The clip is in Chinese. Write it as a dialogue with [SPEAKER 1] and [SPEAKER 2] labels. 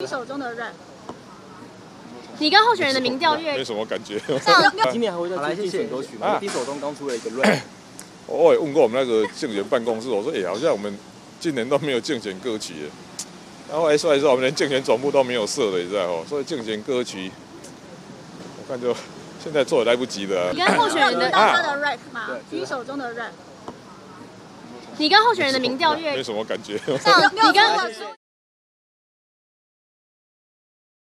[SPEAKER 1] 你手中的 rap，你跟候选人的民调越……
[SPEAKER 2] 没什么感觉。
[SPEAKER 3] 今年还会再
[SPEAKER 4] 来
[SPEAKER 3] 竞选歌曲吗？丁手中刚出了一个 rap，
[SPEAKER 2] 我也问过我们那个竞选办公室，我说：“哎，好像我们今年都没有竞选歌曲。”然后还说：“还说我们连竞选总部都没有设的，你知道哦？所以竞选歌曲，我看就现在做也来不及了。”
[SPEAKER 1] 你跟候选人的他的 rap 吗？低手中的 rap，你跟候选人的民调越……
[SPEAKER 2] 没什么感觉。
[SPEAKER 1] 你跟……